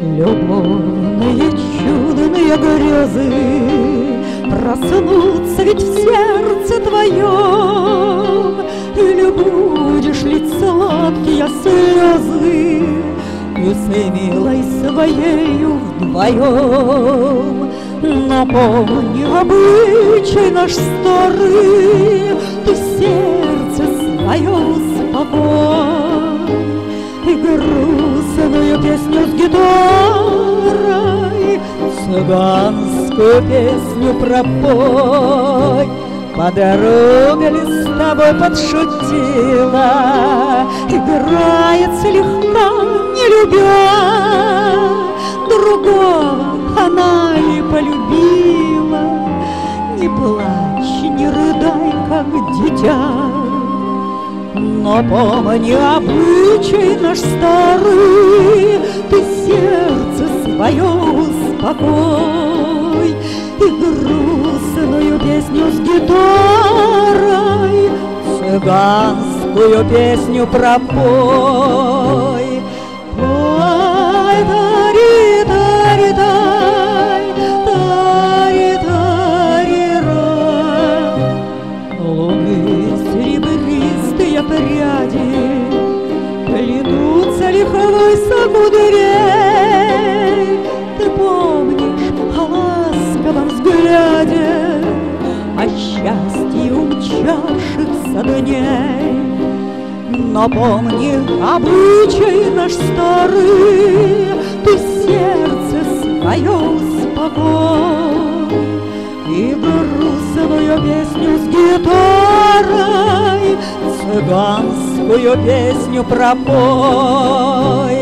Любовные чудные грезы Проснутся ведь в сердце твоем Или будешь лить сладкие слезы И с милой своею вдвоем Но помни обычай наш старый Ты сердце свое успокой И грудь грустную песню с гитарой Цыганскую песню пропой. Подруга ли с тобой подшутила Играет слегка, не любя. Другого она ли полюбила. Не плачь, не рыдай, как дитя но помни обычай наш старый, Ты сердце свое успокой. И грустную песню с гитарой Цыганскую песню пропой лиховой кудрей Ты помнишь о ласковом взгляде О счастье умчавшихся дней но помни обычай наш старый, Ты сердце свое успокой. И грустную песню с гитарой Цыганскую песню пропой